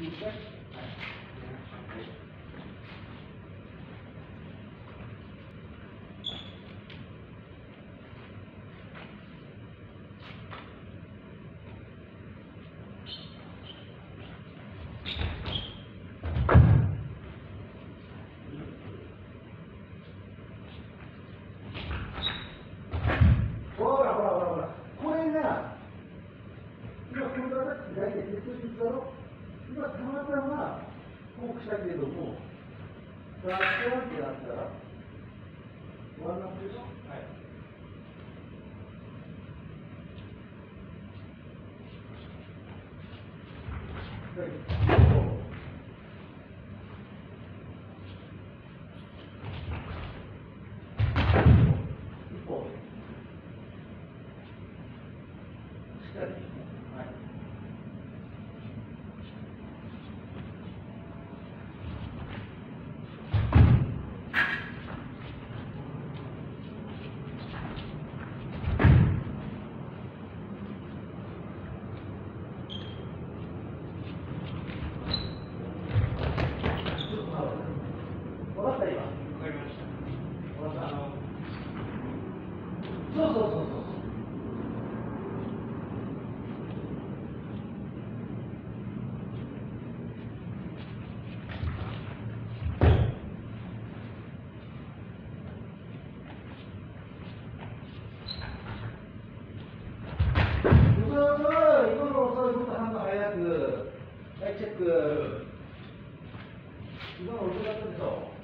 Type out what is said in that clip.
いいですかはいほらほらほらほら、これが、今、これが大体鉄実だろ、今、たまたまこう来たけども、ダッシュワンってなったら、ワンナップでしょはい。はい。しっかり。はい。わかった今。わかりました。そうそうそうそう。チェック今の遅かったでしょ